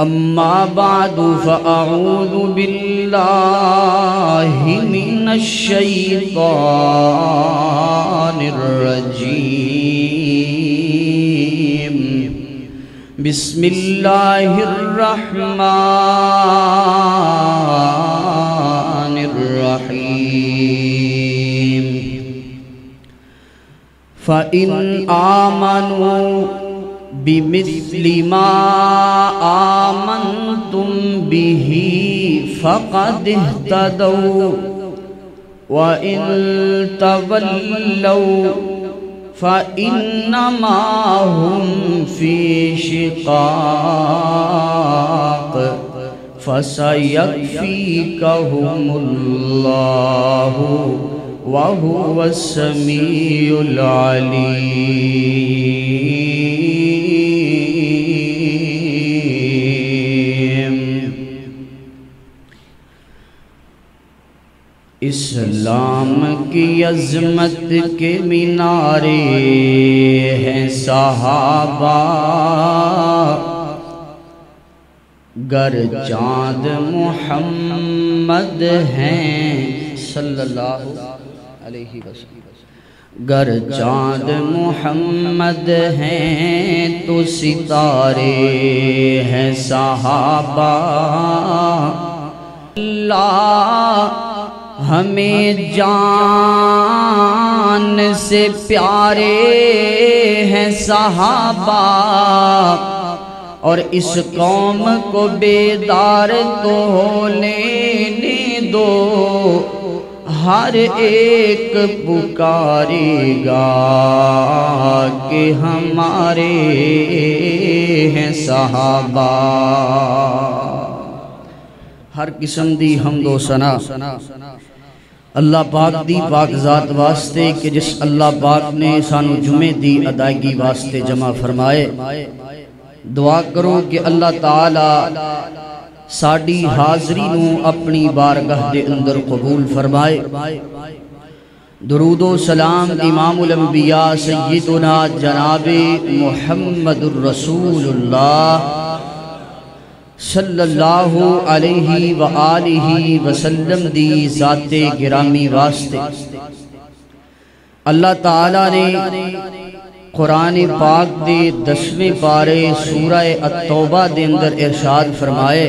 अम्मा बाद फ़अऊज़ु बिल्लाहि मिनश्शैतानिर्रजीम बिस्मिल्लाहिर्रहमानिर्रहीम फ़इन आमनू बिमिस्लि मा आमनतुम बिही फ़क़द इह्तदौ व इन तवल्लौ फ़इन्नमा हुम फ़ी शिक़ाक़ फसयक्फ़ीकहुमुल्लाहु वहुव समीउल अलीम इस्लाम की अजमत के मीनारे हैं सहाबा। गर चाँद मोहम्मद हैं सल्लल्लाहु अलैहि वसल्लम। गर चाँद मोहम्मद हैं तो सितारे हैं सहाबा। अल्लाह हमें जान से प्यारे हैं सहाबा। और इस कौम को बेदार तो लेने दो। हर एक पुकारेगा कि हमारे हैं सहाबा। हर किस्म दी हमदो सना अल्लाह पाक दी पाक जात वास्ते कि जिस अल्लाह पाक ने सानू जुमे दी अदायगी वास्ते जमा फरमाए। दुआ करो कि अल्लाह ताला साड़ी हाजरी नू अपनी बारगाह दे अंदर कबूल फरमाए। दरूदो सलाम इमामुल अंबिया सय्यदुना जनाबे मुहम्मदुर रसूलुल्लाह। अल्लाह ताला ने कुरान पाक दे दसवें पारे सूरह अत-तौबा दे अंदर इरशाद फरमाए,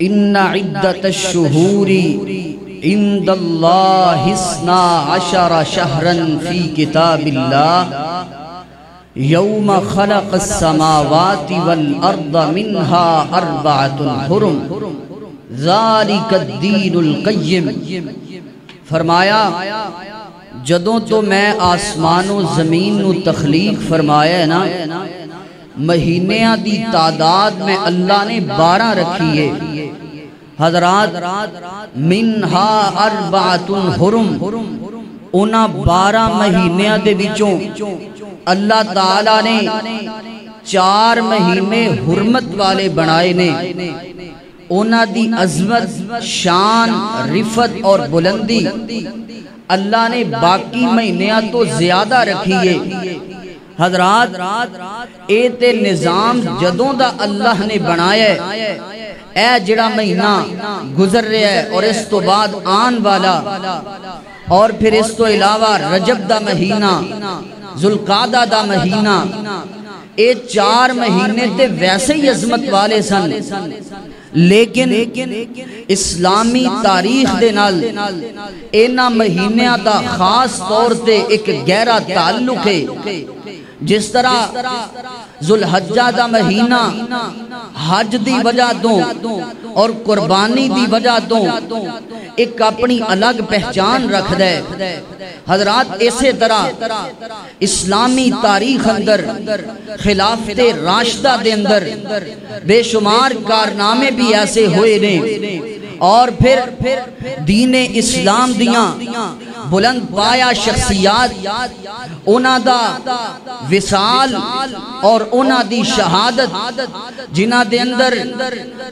इन्ना इद्दत शुहूरी इंदल्लाहि इस्ना अशरा शहरन फ़ी किताबिल्लाह। यौम खलक समावाति वल अर्द मिन्हा अरबातुल हुरम। जारिकदीनुल कय्यम। फरमाया, जदों तो मैं आसमानों, ज़मीन नु तखलीक फरमाया है ना, महीनों की तादाद में अल्लाह ने बारह रखी है। हजरात मिनहा अरबातुल हुरम। ਉਹਨਾਂ 12 ਮਹੀਨਿਆਂ ਦੇ ਵਿੱਚੋਂ ਅੱਲਾ ਤਾਲਾ ਨੇ ਚਾਰ ਮਹੀਨੇ ਹੁਰਮਤ ਵਾਲੇ ਬਣਾਏ ਨੇ ਉਹਨਾਂ ਦੀ ਅਜ਼ਮਤ ਸ਼ਾਨ ਰਿਫਤ ਔਰ ਬੁਲੰਦੀ अल्लाह ने बाकी महीनों तो ज्यादा रखी है हजरात ए ते निजाम जदों दा अल्लाह ने बनाया है जड़ा महीना गुजर रहा है और इस तो बाद आन वाला और फिर इस तो इलावा रजब का महीना, जुलकादा का महीना, ये चार महीने ते वैसे ही अजमत वाले सन। लेकिन इस्लामी तारीख दे नाल इन्हां महीनों का खास तौर ते एक गहरा ताल्लुक है। जिस तरह जुलहज्जा का महीना हज की वजह तो और कुर्बानी की वजह तो एक अपनी अलग पहचान रखद है हजरात, इसे तरह इस्लामी तारीख अंदर, खिलाफत राशदा दे अंदर बेशुमार कारनामे भी ऐसे हुए ने। और फिर दीन इस्लाम दिया बुलंद पाया शख्सियात उन्हों विसाल और शहादत जिन्हों के अंदर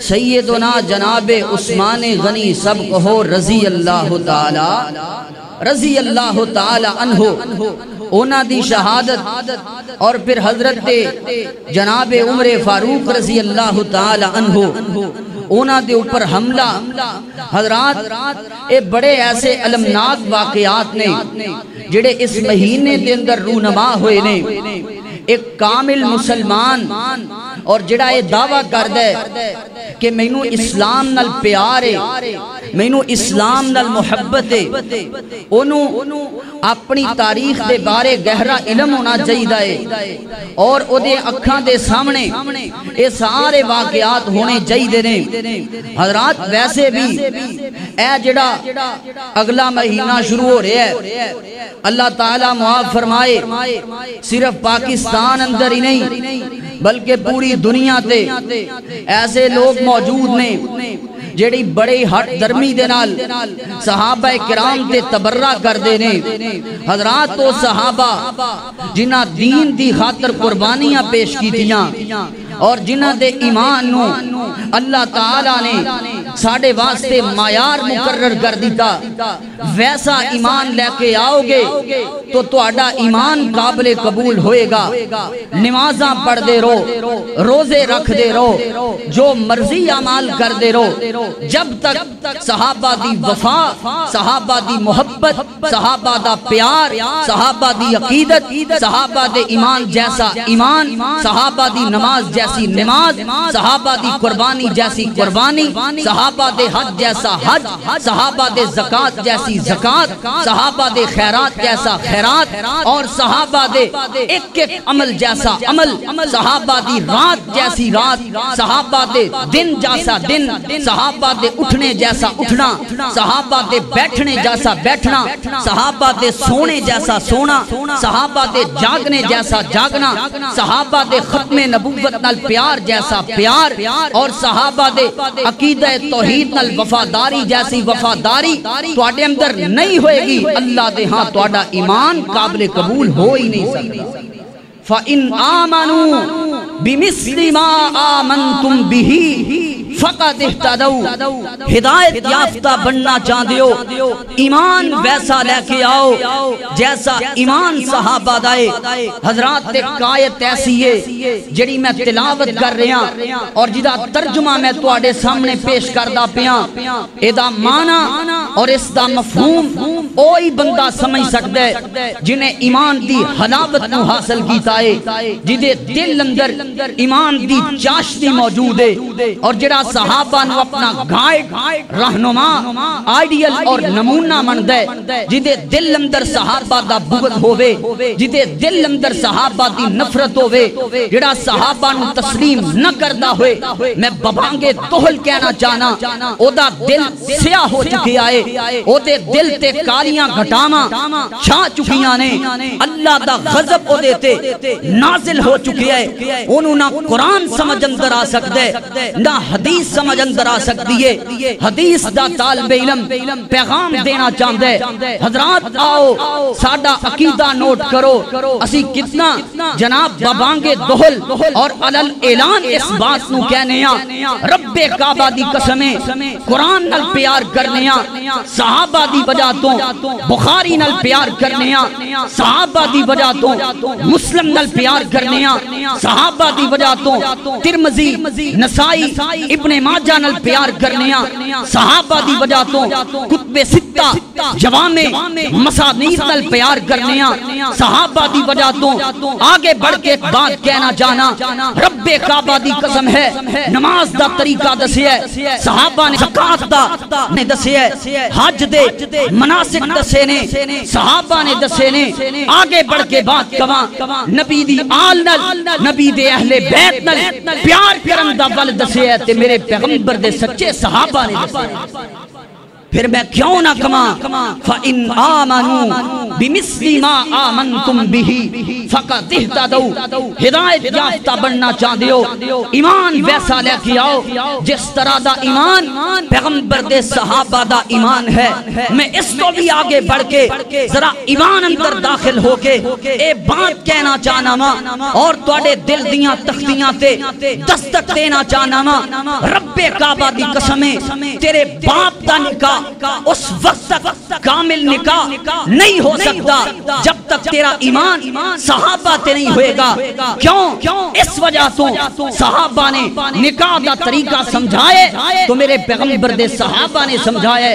सैयदना जनाबे उस्मान गनी सब कहो रज़ी अल्लाह रज़ी अल्लाह तहो उन्हों दी शहादत और फिर हज़रत जनाब उमरे फारूक रज़ी अल्लाह तहो उन्होंने दे ऊपर हमला। हजरात, ए बड़े ऐसे अलमनाक वाकयात ने, जोड़े इस महीने के अंदर रूनमा हुए ने। एक कामिल मुसलमान और जड़ा ये दावा कर दे कि मैनू इस्लाम नल प्यार है मैनू इस्लाम नल मुहब्बत है ओनू अपनी तारीख के बारे गहरा इलम होना चाहिए और अखा के सामने ये सारे वाकयात होने चाहिए ने। हजरात, वैसे भी ऐ जड़ा अगला महीना शुरू हो रहा है, अल्लाह ताला मुआफ फरमाए, सिर्फ़ पाकिस्तान अंदर ही नहीं, बल्कि पूरी दुनिया ऐसे लोग मौजूद ने ਜਿਹੜੀ ਬੜੇ ਹਟ ਦਰਮੀ ਦੇ ਨਾਲ ਸਹਾਬਾ ਕਿਰਾਮ ਤੇ ਤਬਰਰਾ ਕਰਦੇ ਨੇ ਹਜ਼ਰਤ ਉਹ ਸਹਾਬਾ ਜਿਨ੍ਹਾਂ ਦੀਨ ਦੀ ਖਾਤਰ ਕੁਰਬਾਨੀਆਂ ਪੇਸ਼ ਕੀਤੀਆਂ और जिन्हों के ईमान अल्लाह तला ने साढ़े वास्ते मायार मुकर्र कर दिता। वैसा ईमान लेके आओगे तो थोड़ा ईमान काबले कबूल होएगा। नमाजा पढ़ते रहो, रोज़े रखते रहो, जो मर्ज़ी अमाल करते रहो। जब तक सहाबा की वफा, सहाबा की मोहब्बत, सहाबा का प्यार, सहाबा की अकीदत, सहाबा के ईमान जैसा ईमान, सहाबा की नमाज़ जैसा नमाज़ सहाबा दी कुर्बानी जैसी कुर्बानी सहाबा दे हज जैसा हज सहाबा दे जक़ात जैसी जक़ात सहाबा दे खैरात जैसा खैरात और सहाबा दे एक एक अमल जैसा अमल सहाबा दी रात जैसी रात सहाबा दे दिन जैसा दिन सहाबा सहाबा दे उठने जैसा उठना सहाबा दे बैठने जैसा बैठना सहाबा दे सोने जैसा सोना सहाबा दे जागने जैसा जागना सहाबा दे खत्मे नबूवत नाल प्यार जैसा प्यार और सहाबा दे अकीद तोहीद नल वफादारी जैसी वफादारी थोड़े अंदर नहीं होएगी। अल्लाह दे हाँ थोड़ा ईमान काबिल कबूल हो ही नहीं सकता फ़इन आमनु बिमिस्लि मा आमनतुम बिही फकत इहतदौ हिदायत याफ्ता बनना चाहते हो ईमान वैसा लेके आओ जैसा ईमान सहाबा दाए हजरात ते कायत ऐसी है ਜਿਹੜੀ ਮੈਂ ਤਿਲਾਵਤ ਕਰ ਰਿਹਾ ਔਰ ਜਿਹਦਾ ਤਰਜਮਾ ਮੈਂ ਤੁਹਾਡੇ ਸਾਹਮਣੇ ਪੇਸ਼ ਕਰਦਾ ਪਿਆ ਇਹਦਾ ਮਾਨਾ ਔਰ ਇਸ ਦਾ ਮਫਹੂਮ ਉਹ ਹੀ ਬੰਦਾ ਸਮਝ ਸਕਦਾ ਹੈ ਜਿਨੇ ਈਮਾਨ ਦੀ ਹਲਾਵਤ बताए जिदे दिल अंदर ईमान दी चाशनी मौजूद है। और जरा सहाबा नु अपना रहनुमा, आइडियल और नमूना जिदे दिल अंदर सहाबा दा बुगत होवे, जिदे दिल अंदर सहाबा दी नफरत होवे जड़ा सहाबा नु तस्लीम न करदा होए, मैं बबांगे तोहल कहना ओदा दिल सिया हो चुकिया है ओदे दिल ते कालियाँ घटावा, छा चुकियाँ ने, अल्लाह दा गजब ओदे ते नाजिल हो चुकी है। ओनू ना कुरान समझ अंदर आ सकता, ना हदीस समझ अंदर आ सकती है। हदीस का तालब इलम पैगाम देना चाहता हजरात, आओ, साडा अकीदा नोट करो। असी कितना जनाब बबांगे दोहल और अलल ऐलान इस बात नु कहने आ। रब्बे काबा दी कसम है कुरान नाल प्यार करने आ। सहाबा दी वजह तो बुखारी नाल प्यार करने आ। सहाबा दी वजह तो मुस्लिम नाल प्यार करने सहाबा दी वजह तो तिरमिजी, नसाई, इब्ने माजा नाल प्यार करने सहाबा दी वजह तो कुतबे सित्ता, जवामे मसानीद नाल प्यार करने सहाबा दी वजह तो आगे बढ़ के बात कहना जाना, रब्बे काबा दी कसम है, नमाज़ दा तरीका दसिया सहाबा ने ज़कात दा ने दसिया हज दे मनासिक दसे ने, सहाबा ने दसे ने, आगे बढ़ के बात कवा नबी दी आल नल, नबी दे अहले बैत नल। प्यार करन दा वल दसिया ते मेरे पैगंबर दे सच्चे सहाबा ने दसिया फिर मैं क्यों ना कमा? इन बिमिस्ली मा आमन तुम हिदायत याफ्ता बनना चाहते हो। ईमान वैसा आओ। जिस तरह दा ईमान, पैगंबर दे सहाबा दा ईमान है। मैं इसको भी आगे बढ़ के जरा ईमान अंदर दाखिल होके ए बात कहना चाहना वा और थोड़े दिल दियाँ तख्तियाँ ते दस्तक देना चाहना वा रब्बे काबा दी कसमें तेरे बाप दा निकाह निकाह उस वक्त तक कामिल निकाह नहीं हो सकता। जब तक तेरा ईमान सहाबा ते नहीं होएगा। क्यों? क्यों? इस वजह तो सहाबा ने निकाह का तरीका समझाए तो मेरे पैगंबर दे सहाबा ने समझाया।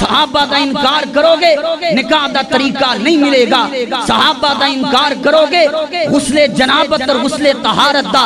सहाबा का इनकार करोगे। निकाह का तरीका नहीं मिलेगा। सहाबा का इनकार करोगे। गुस्ले जनाबत और गुस्ले तहारत का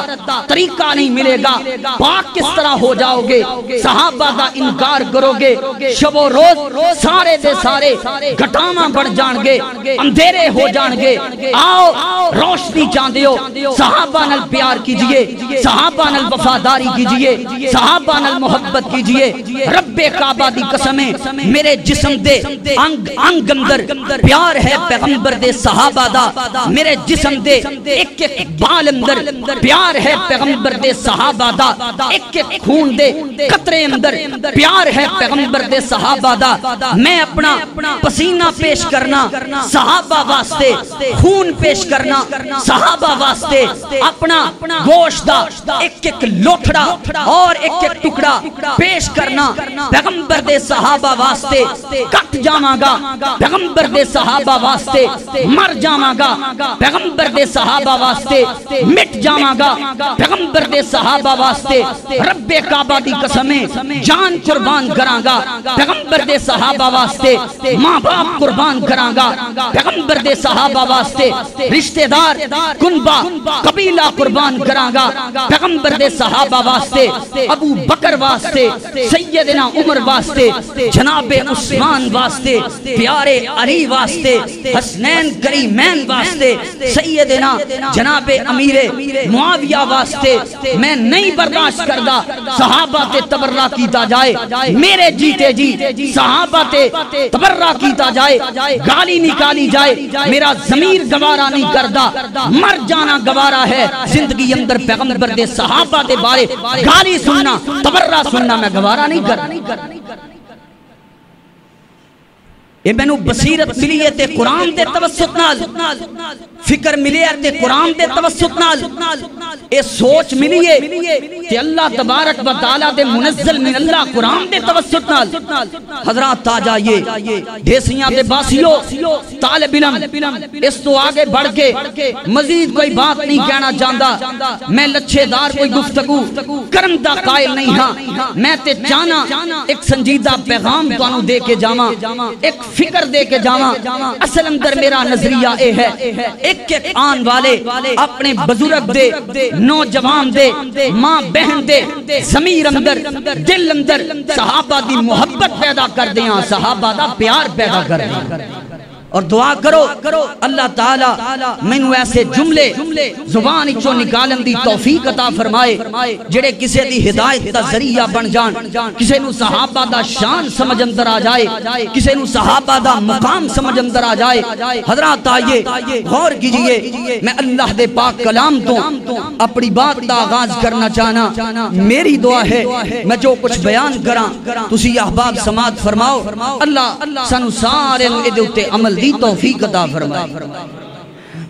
तरीका नहीं मिलेगा। पाक किस तरह हो जाओगे? सहाबा का इनकार करोगे। शबो रोज सारे दे सारे घटावा बढ़ जाएँगे अंधेरे हो जाएँगे आओ, रोशनी चाहते हो सहाबा नल प्यार कीजिए, सहाबा नल वफादारी कीजिए, सहाबा नल मोहब्बत कीजिए। रब्बे काबा दी कसमें, मेरे जिस्म दे अंग अंग अंदर प्यार है पैगंबर दे सहाबा दा। मेरे जिस्म दे एक एक बाल अंदर प्यार है पैगंबर दे सहाबा दा। एक एक खून दे कतरे अंदर प्यार है पैगंबर दे सहाबा दा मैं अपना पसीना पेश करना, सहाबा वास्ते खून पेश करना, सहाबा वास्ते अपना गोश्त दा एक एक लोथड़ा और एक एक टुकड़ा पेश करना, पैगंबर दे सहाबा वास्ते कट जावांगा, पैगंबर दे सहाबा वास्ते मर जावांगा, पैगंबर दे सहाबा वास्ते मिट जावांगा, पैगंबर दे सहाबा वास्ते रब्बे काबा दी कसमें जान कुर्बान करांगा, पैगंबर दे सहाबा वास्ते माँ बाप कुर्बान करांगा। पैगंबर दे सहाबा वास्ते रिश्तेदार कुनबा कबीला कुर्बान करांगा। पैगंबर दे सहाबा वास्ते अबू बकर वास्ते, सैयदना उमर वास्ते, जनाबे उस्मान वास्ते, प्यारे अली वास्ते, हसनैन करीमैन वास्ते, सैयदना जनाबे अमीरे मुआविया वास्ते मैं नहीं बर्दाश्त करदा। सहाबा ते तबर्रा कीता जाए, मेरे जीते जी तबर्रा कीता जाए गाली निकाली जाए मेरा जमीर गवारा नहीं करदा मर जाना गवारा है। ज़िंदगी अंदर पैगंबर दे सहाबा दे बारे गाली सुनना तबर्रा सुनना मैं गवारा नहीं कर मजीद कोई बात नहीं कहना चाहता मैं लच्छेदार कोई गुफ्तगू, करम का कायल नहीं हाँ। मैं चाहना एक संजीदा पैगाम तुम दे के जावा, एक फ़िक्र दे के जावा। असल अंदर मेरा नज़रिया ए है। एक एक आन वाले अपने बुज़ुर्ग दे, नौजवान दे, माँ बहन दे, जमीर अंदर, दिल अंदर सहाबा दी मोहब्बत पैदा कर दिया सहाबा दा प्यार पैदा कर दिया और दुआ करो करो अल्लाह ताला मैनू ऐसे जुमले, ज़ुबान चो निकालन दी तौफीक अता फरमाए, जेड़े किसी दी हिदायत दा ज़रिया बन जान, किसी नु सहाबा दा शान समझ अंदर आ जाए, किसी नु सहाबा दा मुकाम समझ अंदर आ जाए। हज़रत आइए, गौर कीजिए, मैं अल्लाह दे पाक कलाम तो अपनी बात दा आगाज़ करना चाहना, मेरी दुआ है, मैं जो कुछ बयान करा, तुसी अहबाब समात फरमाओ, अल्लाह सानू सारे उत्ते अमल तोहफी अता फरमाए।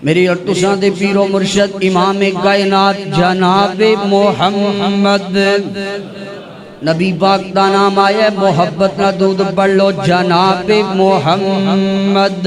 मेरी और तुसा दे पीरो मुर्शद इमाम कायनात जनाब मोहम्मद। नबी पाक का नाम आया मोहब्बत ना दूध पढ़ लो जनाब मोहम्मद।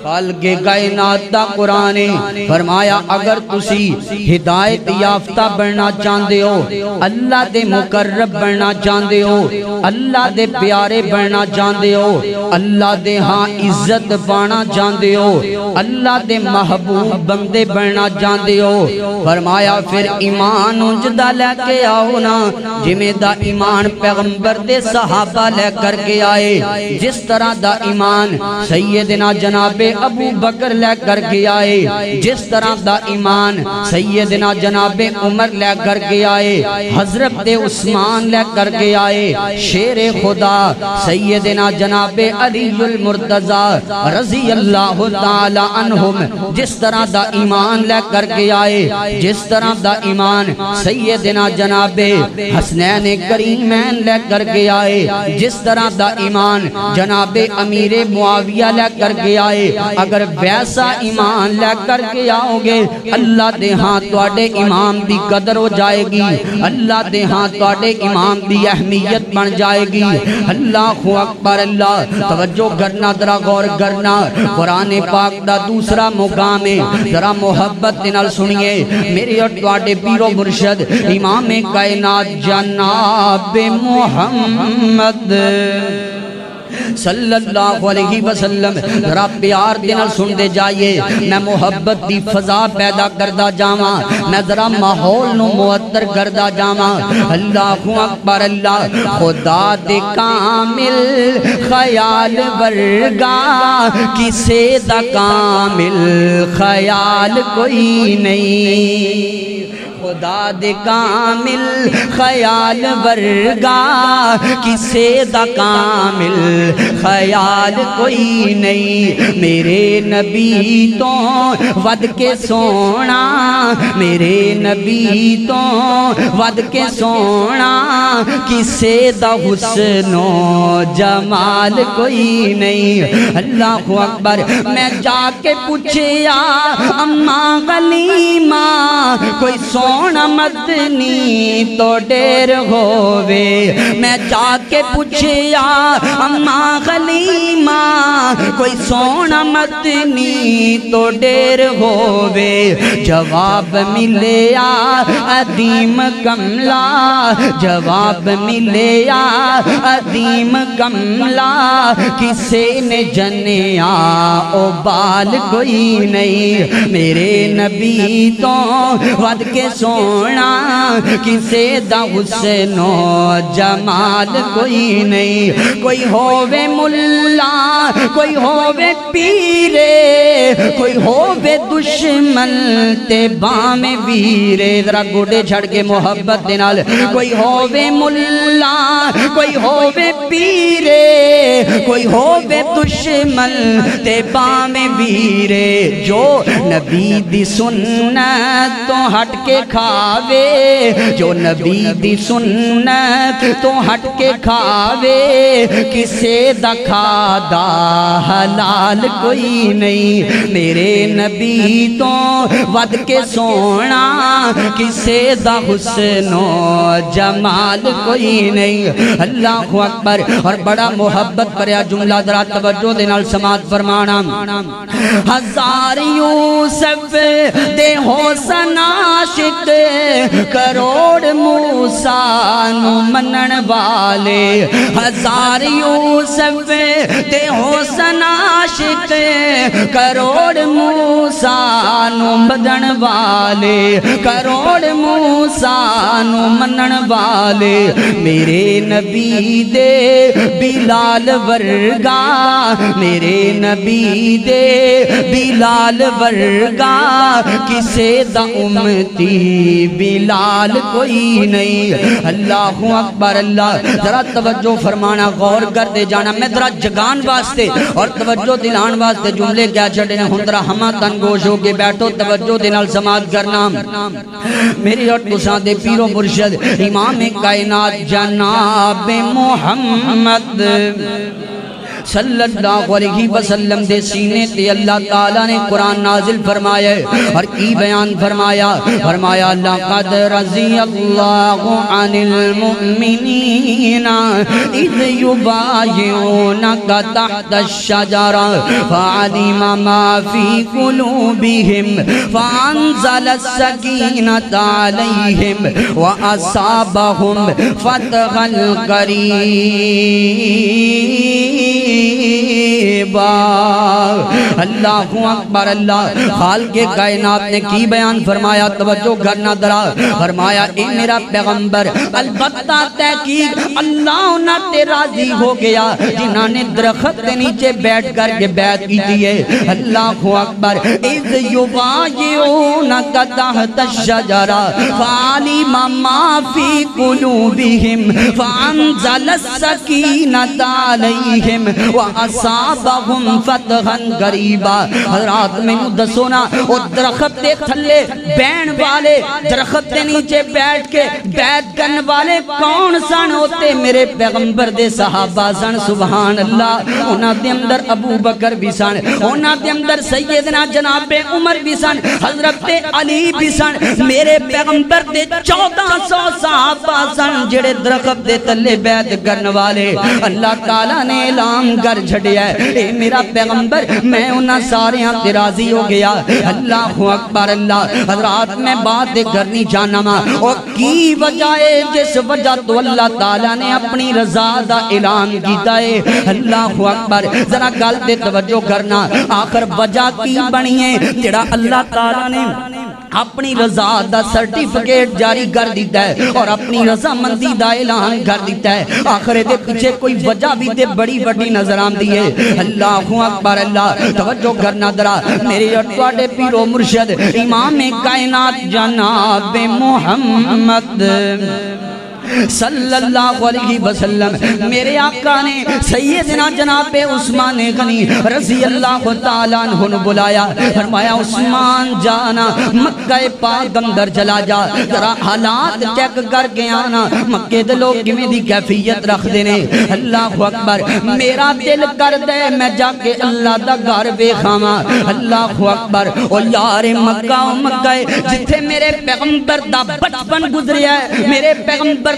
के कायनात दा फरमाया, अगर तुसी हिदायत याफ्ता बनना चाहते हो, अल्लाह दे मुकर्रब बनना चाहते हो, अल्लाह दे प्यारे बनना चाहते हो, अल्लाह दे हाँ इज़्ज़त पाना चाहते हो, अल्लाह दे महबूब बंदे बनना चाहते हो, फरमाया, फिर ईमान उंजदा लेके आओ ना, जिमें दा ईमान पैगंबर दे सहाबा ले करके आए, जिस तरह दा ईमान सैयदना जनाबे अबू बकर लै करके आए। जिस तरह दा ईमान सैयदना जनाबे उमर लै करके आए, हज़रत उस्मान लै करके आए। शेर खुदा सैयदना जनाबे अलीउल मुर्तजा रज़ी अल्लाह अनहुम, जिस तरह दा ईमान लै करके आए, जिस तरह का ईमान सैयदना जनाबे हसनैन करीमैन लै करके आए, जिस तरह दा ईमान जनाबे अमीरे मुआविया लै करके आए अगर वैसा ईमान लै करके आओगे, अल्लाह दे हाँ तोड़े ईमान की कदर हो जाएगी। अल्लाह दे हाँ तोड़े ईमान की अहमियत बन जाएगी। अल्लाह अकबर, अल्लाह। तवज्जो करना, जरा गौर करना। कुरान पाक का दूसरा मुकाम है। जरा मोहब्बत के नाल सुनिए। मेरे और थोड़े पीरो मुर्शद, इमाम कायनात जनाब मोहम्मद। सल्लल्लाहु अलैहि वसल्लम जरा प्यार दे नाल सुनते जाइए। मैं मोहब्बत दी फजा पैदा करदा जावां। मैं जरा माहौल नु मुअत्तर करदा जावां। अल्लाहु अकबर, अल्लाह, खुदा दे कामिल, ख्याल वर्गा, किसे दा कामिल, ख्याल कोई नहीं। खुदा दे कामिल, ख्याल वर्गा, किसे दा कामिल? ख्याल कोई नहीं, मेरे नबी तो वद के सोना, मेरे नबी तो वद के सोना, किसे दा हुस्नो जमाल कोई नहीं? अल्लाह अकबर, मैं जाके पूछया, अम्मा गलीमा कोई सोना सोना मदनी तो डेर होवे? मैं जाके पूछया, अम्मा गलीमा, कोई सोना मदनी तो डेर होवे? जवाब मिले अदीम कमला, जवाब मिले अदीम कमला। किसे ने जनिया, ओ बाल कोई नहीं। मेरे नबी तो वद के सोना, किसे दा हुसनो जमाल कोई नहीं। कोई होवे मुल्ला, कोई होवे पीरे, कोई होवे दुश्मन ते बामे वीरे। जरा गोडे छड़ के मोहब्बत दे नाल। कोई होवे मुल्ला, कोई होवे पीरे, कोई होवे दुश्मन ते बामे वीरे। जो नबी दी सुन्नत तो हट के खावे, जो नबी दी सुन्नत तो हट के खावे, किसे दखादा हलाल कोई नहीं। मेरे नबी तो वद के सोना, किसे दा हुस्नो जमाल कोई नहीं। अल्लाह अकबर, और बड़ा मोहब्बत भरया जुमला जरा तवज्जो दे नाल समात फरमाना। हज़ार यूसुफ दे होसन करोड़ मूसू मनण वाले। हज़ार हज़ारूस ते हो सनाशिक करोड़ मूसा बदन वाले, करोड़ मूसा मनन वाले। मेरे नबी दे बिलाल वर्गा, मेरे नबी दे बिलाल वर्गा। किसे दा उम्मती बिलाल कोई नहीं। अल्लाह अकबर, अल्लाह, जरा तवज्जो फरमाना, गौर करते जाना। मैं जरा जगान वास्ते और तवज्जो दिलान वास्ते जुमले क्या छड़े हुन जरा हमा तन गोश हो के बैठो तवज्जो दे नाल समाज करना मेरी और तुसा दे पीरो मुर्शिद, इमाम कायनात जनाब मोहम्मद। सल्लल्लाहु अलैहि वसल्लम दे सीने ते अल्लाह ताला ने कुरान नाजिल फरमाया और की बयान फरमाया फरमाया, लक़द रज़ियल्लाहु अनिल मुमिनीना, इद युबायिऊनका तहत अश-शजरा फअलिम मा फ़ी कुलूबिहिम फअनज़ल अस-सकीनता अलैहिम, व असाबहुम करीम। अल्लाह अकबर, अल्लाह खाल के कायनात ने की बयान फरमाया, तवज्जो घर ना दरा फरमाया, ए मेरा पैगंबर, अलबत्ता तहकीक, अल्लाह ना ते राज़ी हो गया। जिन्होंने दरख्त के नीचे बैठ कर के बैत की है अल्लाह अकबर, इज़ युवा ये न कतहत शजरा फाली माफ़ी कुलूबिहिम फअंजल सकीनत अलैहिम दरख्त थल्ले दे अल्लाह अंदर अबू बकर भी सन उन्होंने अंदर सैयदना जनाबे उमर भी सन हज़रत अली भी सन मेरे पैगंबर दे चौदह सौ साहबा सन जेड़े दरख्त दे तले बैत करने वाले अल्लाह ताला ने ऐलान कर छड़िया ए, मेरा पैगंबर, मैं उन्हें सारे राज़ी हो गया। अल्लाह अकबर, अल्लाह। हजरात मैं बात करनी चाहना वा और की वजह है? जिस वजह तो अल्लाह ताला ने अपनी रजा का ऐलान किया है। अल्लाह अकबर, जरा गल ते तवज्जो करना। आखिर वजह की बनी है? जेड़ा अल्लाह ताला ने अपनी रजा का सर्टिफिकेट जारी कर दिता है और अपनी रजामंदी का ऐलान कर दिता है। आखिर के पीछे कोई वजह भी तो बड़ी वही नज़र आती है। अल्लाह अकबर, अल्लाह, तवज्जो करना दरा मेरे और थोड़े पीरो मुर्शद, इमाम कायनात जनाब मोहम्मद। सल्लल्लाहु अलैहि वसल्लम। मेरे आका ने सैयदना जनाब उस्मान गनी रज़ी अल्लाह तआला ने बुलाया। फरमाया, उस्मान जाना, मक्का पाक अंदर चला जा। जरा हालात चेक करके आना। मक्के दे लोग किवें दी कैफियत रखदे ने? अल्लाह अकबर। मेरा दिल कर दे, मैं जाके अल्लाह दा घर वेखावा। अल्लाह अकबर। ओ यार मक्का मक्का जिथे मेरे पैगंबर दा बचपन गुजरिया है, मेरे पैगंबर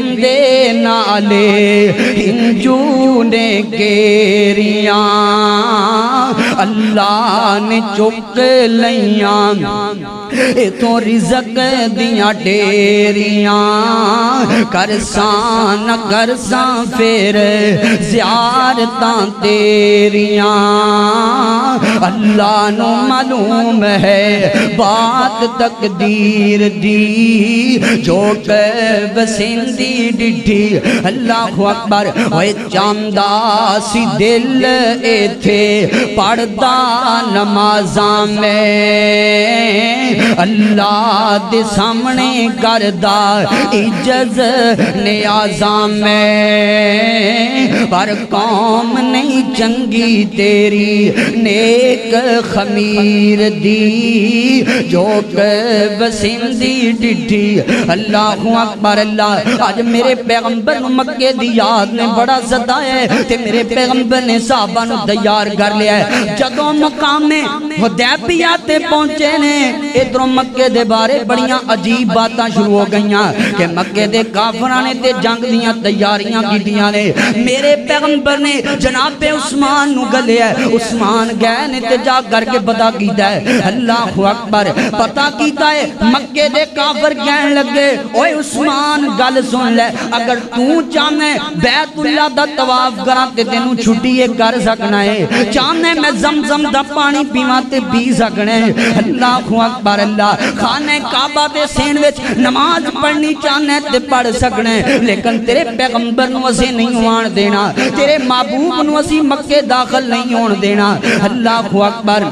बिंदे नाले हिंजू ने केरिया। अल्लाह ने चुक लिया इतों रिजक दिया डेरिया। करसा न करसा फिर जियारत तेरिया। अल्लाह नु मालूम है बात तकदीर दी। जो बसेंदी डिठी अल्लाह अकबर। ओए चांदा सी दिल एथे, पढ़दा नमाजा में। अल्लाह दे सामने करदा, इज़्ज़त नियाजा में। पर कौम नहीं चंगी तेरी, नेक खमीर दी। जो बसिंदी डिठी अल्लाह अकबर, अल्लाह। आज मेरे पैगंबर मक्के दी याद ने बड़ा सताया है, ते मेरे पैगंबर ने साहबा तैयार कर लिया है। जदों मुकामे हुदैबिया ते पहुँचे ने इधरों मक्के दे बारे बड़ियाँ अजीब बातें शुरू हो गई कि मक्के दे काफरां ने ते जंग दियाँ तैयारियाँ कीतियाँ ने। मेरे पैगंबर ने जनाबे उस्मान नु गलिया उस्मान गए ने ते जा करके पता कीता है। अल्लाह अकबर, पता कीता है मक्के दे काफर कहन लगे, ओए उस्मान, गल सुन ले, अगर तू चाहने बैतुल्ला दा तवाफ करा ते तेनू छुट्टी कर सकना है। चाहे मैं जमजम दा पानी पीवा ते पी सकना है। अल्लाह अकबर अल्लाह खाने काबा दे सेन विच नमाज़ पढ़नी चाहने ते पढ़ सकना। लेकिन तेरे पैगंबर नु असी नहीं आन देना। तेरे महबूब नु असी मक्के दाखिल नहीं होन देना। अल्लाह अकबर।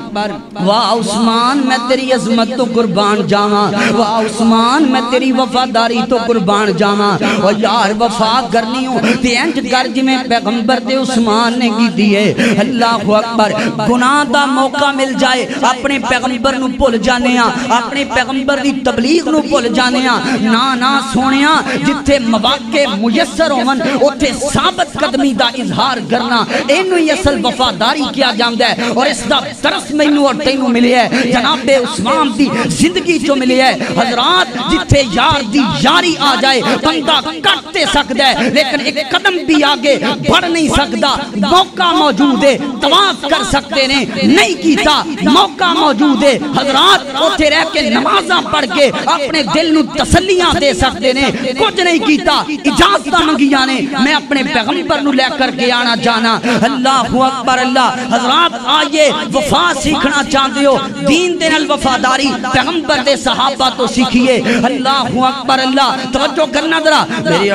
वाह उस्मान, मैं तेरी अजमत तो कुर्बान जावा। वाह उस्मान, मैं तेरी वफादारी तो कुर्बान जावा। और यार, वफा करनी हो ते इंज कर जिवें पैगंबर ते उस्मान ने की दी है। अल्लाह अकबर। गुनाह दा मौका मिल जाए, अपने पैगंबर नु भूल जाने आ। अपने पैगंबर की तबलीग न भुल जाने ना ना सोने जिथे मवाके मुयसर होवन, उत्थे साबत कदमी का इजहार करना। इन ही असल वफादारी किया जाता है, और इसका तरस मैनू और तेन मिले है। जनाबे उस्मान की ज़िंदगी चो मिले है। हजरात जिथे यार की यारी आ जाए, बंदा कटते सकता है, लेकिन एक कदम भी आगे बढ़ नहीं सकता मौका मौजूद है, तवाफ कर सकते ने। नहीं किया मौका मौजूद है। हजरात उठे रह के नमाजा पढ़ के अपने दिल नु तसल्लियाँ दे सकते ने। कुछ नहीं कीता, इजाज़त मंगिया ने। मैं अपने पैगंबर लेकर के आना जाना। अल्लाह अकबर, अल्लाह। हजरात, आइए वफा सीखना चाहते हो। दीन दे वफादारी पैगंबर दे सहाबा तो सीखिए। अल्लाह अकबर, अल्लाह। तवज्जो करना जरा। मेरे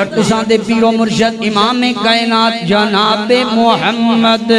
दे पीरो मुर्शिद इमाम कायनात जनाब मोहम्मद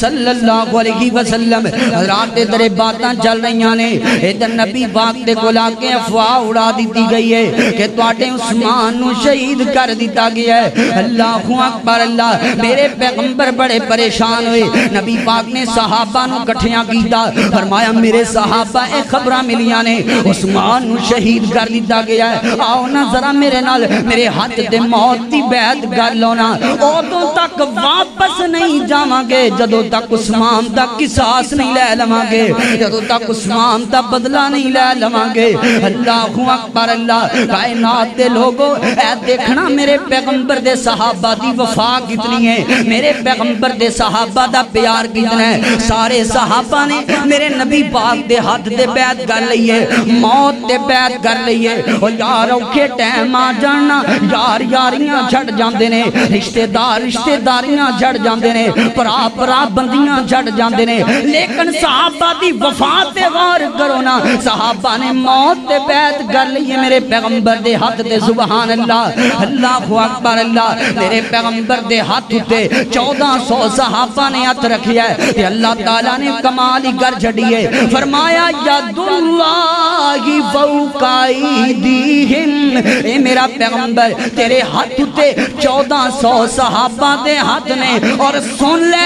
सल्लल्लाहु अलैहि वसल्लम रात दे दरे बातां चल रही ने इधर नबी पाक दे कोल आके अफवाह उड़ा दी गई है कि ਤੁਹਾਡੇ उस्मान नु शहीद कर दिता गया है अल्लाह अकबर अल्लाह मेरे पैगंबर बड़े परेशान हुए नबी पाक ने सहाबा नु इकट्ठियां कीता फरमाया मेरे सहाबा ए खबरां मिलियां ने उस्मान नु शहीद कर दिता गया है आओ ना जरा मेरे नाल मेरे हाथ ते मौत दी बैत कर लो ना उदों तक वापस नहीं जावांगे जदों तक उस्मान दा किसास नहीं ले लवांगे, जदों तक उस्मान दा बदला नहीं ले लवांगे। अल्लाह अकबर, अल्लाह कायनात दे लोगो ए देखना मेरे पैगंबर दे सहाबा दी वफा कितनी है, मेरे पैगंबर दे सहाबा दा प्यार कितना है। सारे सहाबा ने मेरे नबी पाक दे हाथ दे बैत कर ली है, मौत दे बैत कर लई है। ओ यार, औखे टाइम आ जाना यार यारियाँ छड़ जांदे ने रिश्तेदार रिश्तेदारियाँ छड़ जांदे ने भरा भरा बंदियाँ छड़ जांदे ने। लेकिन सहाबा दी वफा ते वार करो ना। सहाबा ने मौत ते बैत कर है मेरे पैगंबर दे हाथ ते। सुभान अल्लाह अल्लाह अकबर, अल्लाह, मेरे पैगंबर दे हाथ उते 1400 सहाबा ने हाथ रखिया है। अल्लाह ताला ने कमाल ही कर छड़ी है। फरमाया मेरा पैगंबर, तेरे हाथ उते 1400 सहाबा दे हाथ ने। और सुन ले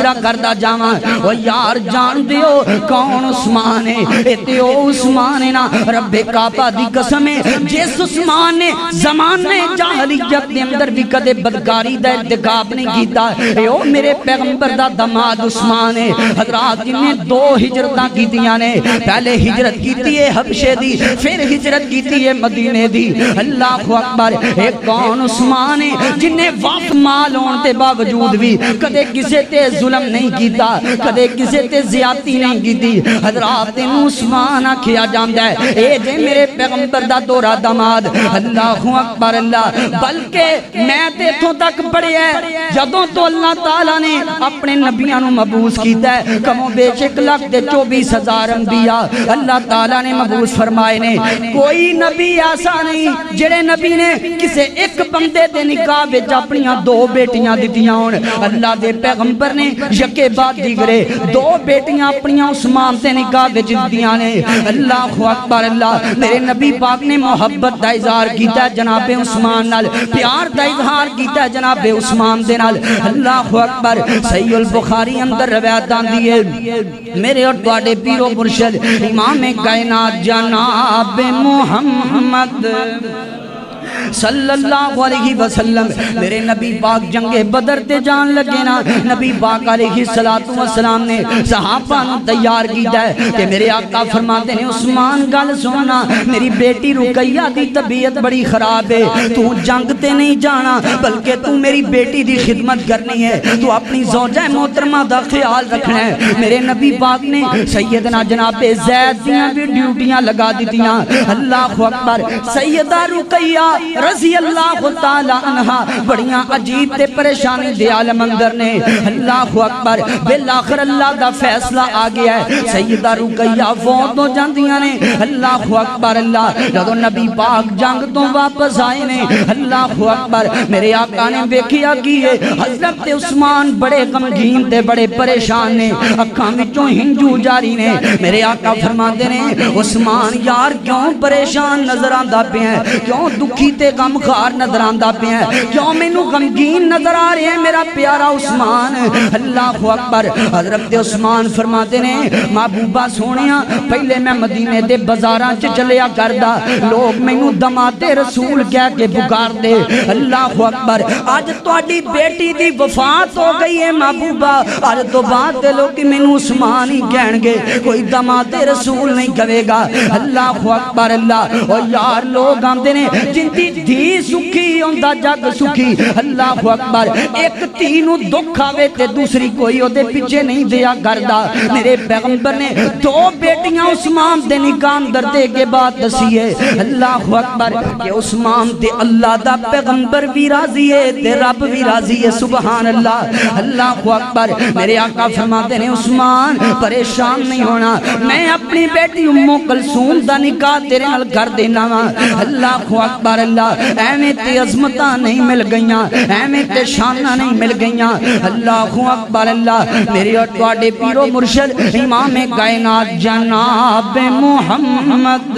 करदा जावां ओ यार जान दियो कौन उस्मान है ओ उस्मान है ना रब्बे काबा दी कसम है जिस उस्मान ने जमाने जाहलियत दे अंदर भी कदे बदकारी दा इर्तिकाब नहीं ए ओ मेरे पैगंबर दा दमाद उस्मान है हजरात जिन्ने दो हिजरतां कीतियाँ ने पहले हिजरत की हबशे दी फिर हिजरत की मदीने दी अल्लाह अकबर ए कौन उस्मान है जिन्हें वक्त माल होने के बावजूद भी कदे किसे जुल्म नहीं कीता। कदे किसे ते ज्यादती नहीं कीती। हजरात उस्मान आखिया जाता है। ए जे मेरे पैगंबर दा दोरा दमाद। अल्लाह अकबर अल्लाह। बल्कि मैं ते इथों तक पढ़िया जदों तो अल्लाह ताला ने अपने नबियाँ नु मबूस कीता है। कमो बेश एक लाख दे चौबीस हज़ार अंबिया। अल्लाह ताला ने मबूस फरमाए ने कोई नबी ऐसा नहीं जेड़े नबी ने किसे एक बंदे दे निकाह विच अपनियां दो बेटियां दित्तियां होण अल्लाह दे पैगंबर ने यके बाद दिगरे दो बेटियां अपनियां उस्मान दे निकाह विच दित्तियां ने अल्लाह अकबर अल्लाह मेरे नबी पाक ने मोहब्बत दा इजहार कीता जनाबे उस्मान नाल प्यार दा इजहार कीता जनाबे उस्मान दे नाल अल्लाह अकबर सहीहुल बुखारी अंदर रवायत आंदी है मेरे और ਤੁਹਾਡੇ पीरो मुर्शिद इमाम कायनात जनाब मोहम्मद सल्लल्लाहु मेरे नबी पाक बदर ते जान लगे ना। नबी पाक ने सहाबा तैयार है मेरे आका फरमाते ने, उस्मान, गल सुनना मेरी बेटी रुकैया दी तबीयत बड़ी खराब है, तू जंग ते नहीं जाना, बल्कि तू मेरी बेटी दी खिदमत करनी है, तू अपनी मोहतरमा दा ख्याल रखना है। मेरे नबी पाक ने सैयदना जनाबे जैद भी ड्यूटियाँ लगा दितियाँ। अल्लाह अकबर, सैयदा रुकैया रज़ी अल्लाह अनहा। बड़ियाँ अजीब ते परेशानी दे आलम अंदर ने। अल्लाह अकबर बिल आखिर अल्लाह दा फैसला आ गया है। सैयदा रुकैया फौत हो जांदियाँ ने। अल्लाह अकबर, अल्लाह, जदों नबी पाक जंग तो वापस आए ने। अल्लाह अकबर, मेरे आका ने वेखिया की है। हज़रत उस्मान बड़े गमगीन ते बड़े परेशान ने। अखां विचों हिंजू जारी ने। मेरे आका फरमाते ने, उस्मान, यार, क्यों परेशान नज़र आंदा पिया क्यों दुखी ते गमखार नज़र आंदा पिया क्यों मैनू गमगीन नज़र आ रहे हैं मेरा प्यारा उस्मान? अल्लाह अकबर। हज़रत उस्मान फरमाते ने, महबूबा सोने पहले मैं मदीने के बाजारा च चलिया करदा। लोग मैनू दमाते रसूल कह के पुकार दे अल्लाह अकबर। अज थोड़ी बेटी की वफात हो गई है, महबूबा। अज तो बाद लोग मैनू उस्मान ही कहणगे। कोई दमाते रसूल नहीं कहेगा अल्लाह अकबर, अल्लाह। और यार लोग आते ने, जिंदी धी सुखी होंदा जग सुखी। अल्लाह अकबर। एक धी नु दुख आवे ते दूसरी कोई ओदे पीछे नहीं दिया करदा। मेरे पैगंबर ने दो बेटियाँ उस्मान दे निकाह अंदर दे के बाद दसी है अल्लाह अकबर, के उस्मान ते अल्लाह दा पैगंबर भी राज़ी है, ते रब भी राज़ी है सुभान अल्लाह अल्लाह अकबर, मेरे आका फरमाते ने, उस्मान, परेशान नहीं होना। मैं अपनी बेटी उम्मो कलसूम दा निकाह तेरे नाल कर देना वा। अल्लाह अकबर, अल्लाह ते अजमत नहीं मिल गई एवं ते शाना नहीं मिल गई अल्लाह अकबर, अल्लाह, मेरे और पीरो मुर्शद, इमाम गायना जनाब मोहम्मद।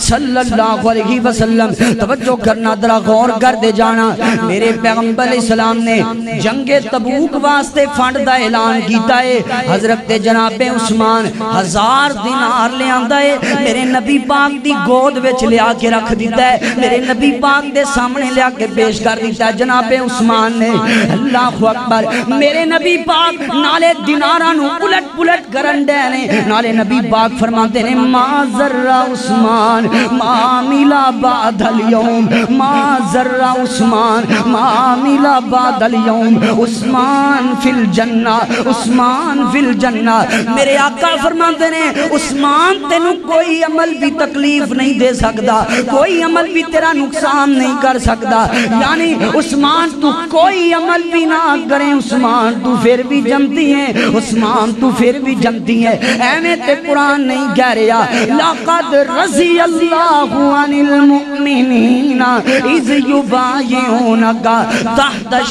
सल्लल्लाहु अलैहि वसल्लम, तवज्जो करना दरा गौर कर दे जाना। मेरे पैगंबर इस्लाम ने जंगे तबूक वास्ते फंड दा ऐलान कीता है। हज़रत ते जनाबे उस्मान हज़ार दिनार ले आंदा है। मेरे नबी पाक दी गोद विच लिया के रख दिता है। मेरे नबी पाक दे सामने लिया के पेश कर दिता है। जनाबे उस्मान ने, अल्लाह अकबर, मेरे नबी पाक नाले दिनारा नु उलट पुलट करन दे ने। नाले नबी पाक फरमाते ने, मा जर्रा उस्मान उस्मान मामिला बादल यौम मा जर्रा उस्मान मामिला बादल यौम उस्मान फिल जन्ना, उस्मान फिल जन्ना। मेरे आका फरमाते ने, उस्मान तेन कोई अमल भी तकलीफ़ नहीं दे सकता कोई अमल भी तेरा नुकसान नहीं कर सकता यानी उस्मान, तू कोई अमल भी ना करे, उस्मान तू फिर भी जमती है, उस्मान तू फिर भी जमती है। एवं ते कुरान नहीं कह रहा। लाकद रज़ी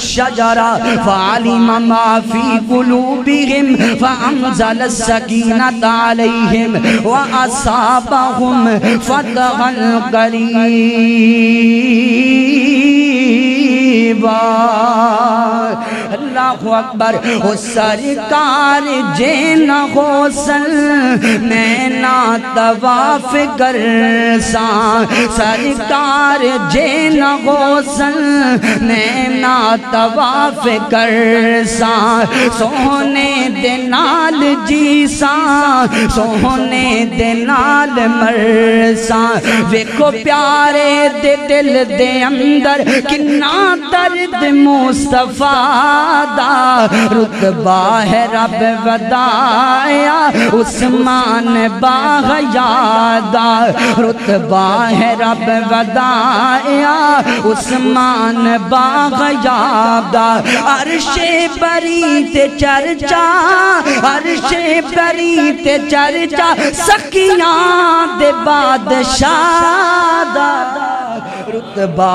शजरा फअलिम मा फ़ी कुलूबिहिम फअनज़ल सकीनत अलैहिम व असाबहुम फतहन करीबा अल्लाह अकबर। हो सरकार जे न हो सल मैं ना तवाफ कर सा। सरकार जे न हो सल मैं ना तवाफ कर सा। सोने दे नाल जी सा, सोने दे नाल मर सा। वेखो प्यारे दे दिल दे अंदर, किन्ना दर्द मुस्तफ़ा दा रुतबा है रब वदाया, उस्मान बाहयादा रुतबा है रब वदाया, उस्मान बाहयादा अरशे बरी ते चर्चा, अरशे बरी ते चर्चा सकियाँ दे बादशाह रुतबा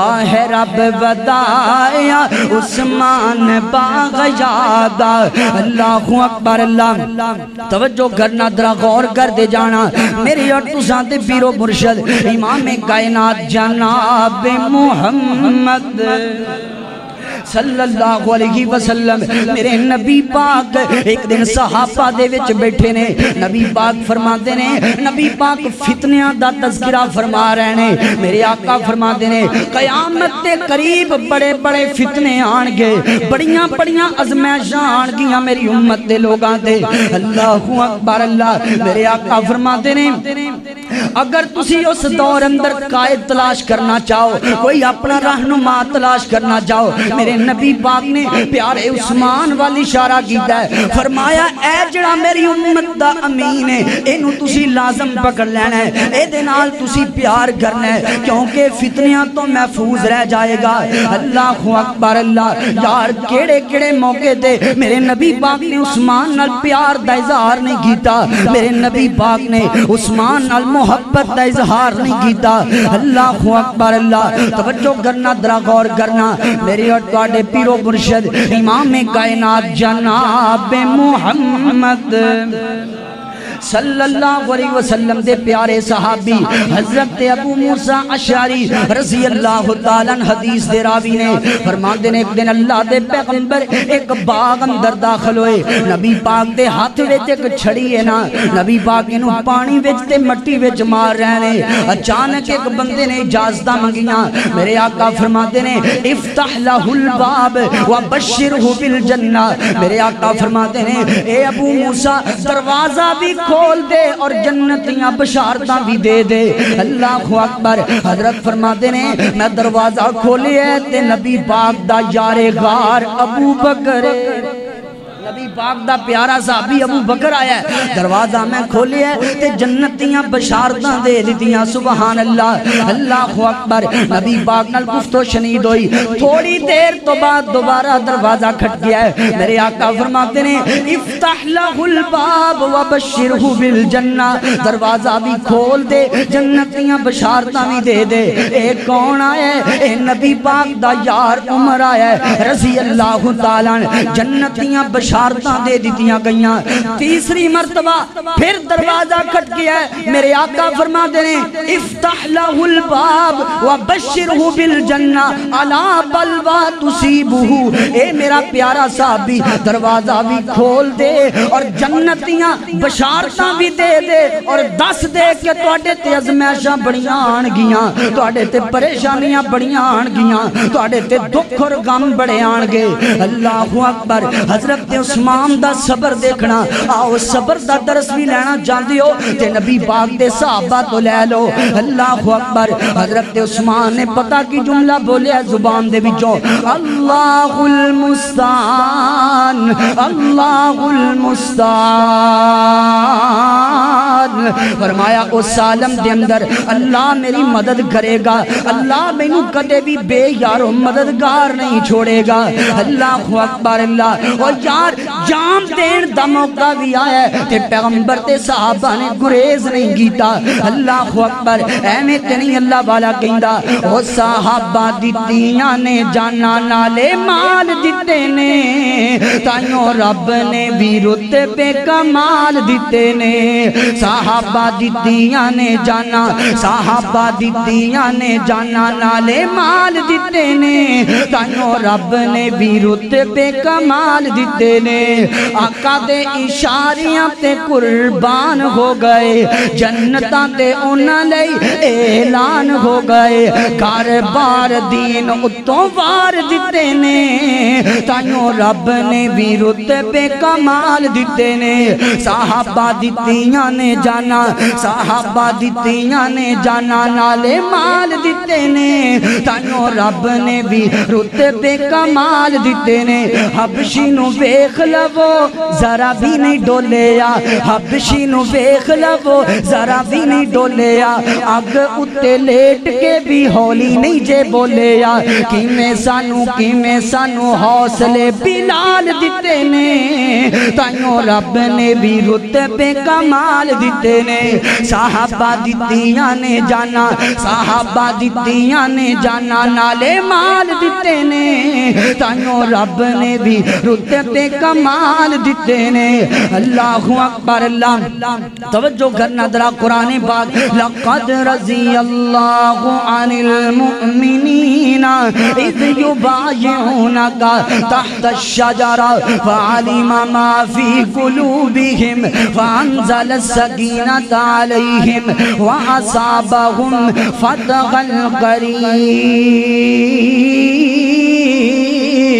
रब बताया उस्मान बागयादा अल्लाह अकबर, अल्लाह। तवज्जो करना दरा गौर कर दे जाना। मेरे और तुसा ते पीरो मुर्शद, इमाम कायनात जनाब मोहम्मद। सल्लल्लाहु अलैहि वसल्लम, मेरे नबी पाक, एक दिन सहाबा दे बैठे ने, नबी पाक फरमाते ने, नबी पाक फितनियाँ फरमा रहे ने, मेरे आका फरमाते ने, कयामत के करीब बड़े बड़े फितने बड़ियाँ बड़ियाँ मेरी उम्मत अकबर, अल्लाह, मेरे आका फरमाते ने, अगर तुसी उस दौर अंदर कायद तलाश करना चाहो, कोई अपना रहनुमा तलाश करना चाहो, मेरे नबी पाक ने प्यारे उस्मान वाल इशारा किया है। फरमाया ए जड़ा मेरी उम्मत दा अमीन है इनू तुसी लाजम पकड़ लेना है। एदे नाल तुसी प्यार करना है, क्योंकि फितनियाँ तो महफूज रह जाएगा। अल्लाह अकबर, अल्लाह, यार केड़े केड़े मौके ते मेरे नबी पाक ने उस्मान नाल प्यार दा इजहार नहीं किया मेरे नबी पाक ने उस्मान नाल मोहब्बत का इजहार नहीं किया अल्लाह अकबर, अल्लाह, तवज्जो करना, दरा गौर करना। मेरे और थोड़े पीरो मुर्शद इमाम कायनात जनाब मोहम्मद। मट्टी मार रहे ने। अचानक एक बंदे ने इजाज़त मंगियाँ मेरे आका फरमाते ने, इफ्तह मेरे आका फरमाते ने अबू मूसा, दरवाज़ा भी खोल दे और जन्नतियाँ बशारत भी दे दे। अल्लाह अकबर। हज़रत फरमाते ने, मैं दरवाज़ा खोलिया नबी पाक दा गार अबू बकर। नबी पाक दा प्यारा साहबी अबू बकर आया दरवाज़ा मैं खोलिया ते जन्नतियाँ बशारतां दे दितियाँ सुभान अल्लाह अल्लाह अकबर। नबी पाक नाल गुफ्तो शनीद होई। थोड़ी देर तो बाद दोबारा दरवाज़ा खट गया है। मेरे आका फरमाते ने, इफ्तह लहुल बाब व बशिरहु बिल जन्ना। दरवाज़ा भी खोल दे जन्नतियाँ बशारतां भी दे दे। ए कौन आया ए नबी पाक दा यार उमर आया रज़ी अल्लाह तआला जन्नतियाँ बशार बशारत दे दी गई तीसरी मरतबा फिर दरवाजा खट गया मेरे आका फरमा दे इफ्ताह लहुल बाब व बशिरहु बिल जन्ना अला बलवा तुसीबहु ए मेरा प्यारा साहबी दरवाजा भी खोल दे और जन्नतियां बशारतां भी दे दे और दस दे के ਤੁਹਾਡੇ ਤੇ ਅਜ਼ਮਾਇਸ਼ਾਂ ਬੜੀਆਂ ਆਣਗੀਆਂ ਤੁਹਾਡੇ ਤੇ ਪਰੇਸ਼ਾਨੀਆਂ ਬੜੀਆਂ ਆਣਗੀਆਂ ਤੁਹਾਡੇ ਤੇ ਦੁੱਖ ਔਰ ਗਮ ਬੜੇ ਆਣਗੇ ਅੱਲਾਹੁ ਅਕਬਰ ਹਜ਼ਰਤ उस्मान का सबर देखना। आओ सबर का दरस भी लेना चाहते हो तो नबी बाग के सहाबा तो लै लो। अल्लाह अकबर। हज़रत उस्मान ने पता की जुमला बोलिया ज़ुबान दे विचों अल्लाहुल मुस्तान अल्लाहुल मुस्तान। फरमाया, उस आलम के अंदर अल्लाह मेरी मदद करेगा। अल्लाह कदे भी बेयारो मददगार नहीं छोड़ेगा। अल्लाह अल्लाह। और यार, जान देन दा मौका भी आया ते पैगंबर ते साहबा ने गुरेज नहीं कीता अल्लाह अकबर एवें ते नहीं अल्लाह वाला कहंदा। ओ साहबा दित्तियाँ ने, जाना नाले माल दिते ने। ताइयों रब ने भी रुतबे कमाल दिते ने। साहबा दित्तियाँ ने जाना, साहबा दित्तियाँ ने जाना, नाले माल दिते ने। ताइयों रब ने भी रुतबे कमाल दिते ने। आका दे इशारियाँ ते कुर्बान हो गए, जन्नतां ते उन्हां लई ऐलान हो गए। घर बार दीन उत्तों वार दिते ने। ताइयों रब ने भी रुतबे कमाल दिते ने। साहबा दित्तियाँ ने जाना, साहबा दित्तियाँ ने जाना, नाले माल दिते ने। ताइयों रब ने भी रुतबे कमाल दिते ने। हबशी नु वेख लवो, जरा भी नहीं डोलिया। हबशी नु वेख लवो, जरा भी नहीं डोलिया। अग उत्ते लेट के भी हौली नहीं जे बोलिया। किमें सानू किमें सानू हौसले बिलाल दिते ने। ताइयों रब ने भी रुतबे कमाल दिते ने, साहबा दितियाँ ने जाना, साहबा दितियाँ ने जाना, नाले माल दिते ने, ताइयों रब ने भी रुतबे कमाल दिते ने। अल्लाह अकबर, अल्लाह। तवज्जो करना दरा कुरान पाक। लक़द रज़ी अल्लाहु अनिल मुमिनीना इज़ युबायिऊनका तहत अश-शजरा फअलिम मा फ़ी कुलूबिहिम, फअनज़ल सकीनत अलैहिम व असाबहुम फतहन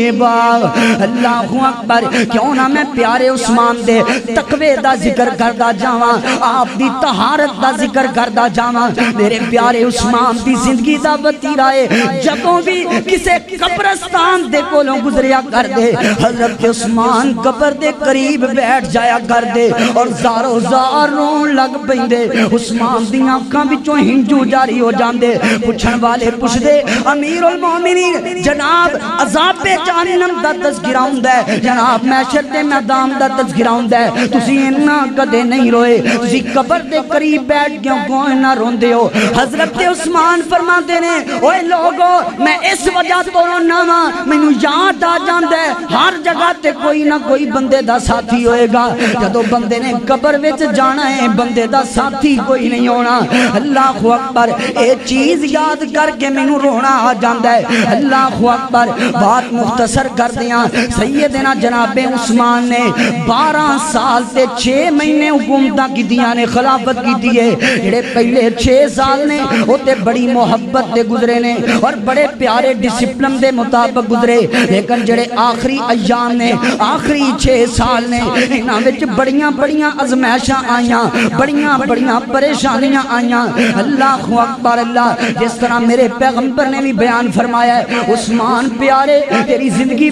अल्लाहु अकबर, क्यों ना मैं प्यारे उस्मान दे तकवे दा ज़िक्र करदा जावां तहारत दा ज़िक्र करदा जावां। मेरे प्यारे उस्मान दी ज़िंदगी वतीरा है जदों भी किसे कब्रस्तान दे कोलों गुजरिया कर दे हज़रत उस्मान कब्र दे करीब बैठ जाया कर दे और जारो जार रोन लग पैंदे। उस्मान दी अखां विचों हिंजू जारी हो जाते पुछण वाले पुछदे अमीर उल मोमिनीन, जनाब अजाबे हर जगह कोई ना कोई बंदे दा साथी होएगा। जदों बंदे ने कब्र विच जाना है, बंदे दा साथी कोई नहीं होना। अल्लाह अकबर, ए चीज़ याद करके मैनू रोना आ जांदा है। अल्लाह अकबर, बात मुख्तसर कर दिया सैयदना जनाबे उस्मान ने 12 साल ते 6 महीने हुकूमत ने, खिलाफत की है। पहले 6 साल ने वो ते बड़ी मोहब्बत दे गुजरे ने और बड़े प्यारे डिसिप्लिन दे मुताबिक गुजरे। लेकिन जेड़े आखिरी अयाम ने, आखिरी 6 साल ने, इन्हां विच बड़ियाँ बड़ियाँ अजमाइशां आईयां बड़ियाँ बड़ियाँ परेशानियाँ आईयां अल्लाह अकबर, अल्लाह, जिस तरह मेरे पैगंबर ने भी बयान फरमाया उस्मान प्यारे, तेरी ज़िंदगी